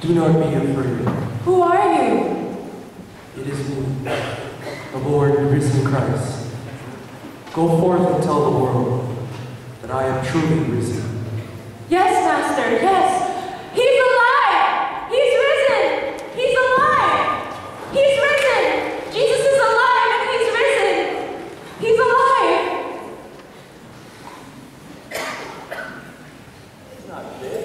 Do not be afraid. Who are you? It is me, the Lord, the risen Christ. Go forth and tell the world that I am truly risen. Yes, Master, yes. He's alive! He's risen! He's alive! He's risen! Jesus is alive and he's risen! He's alive! It's not there.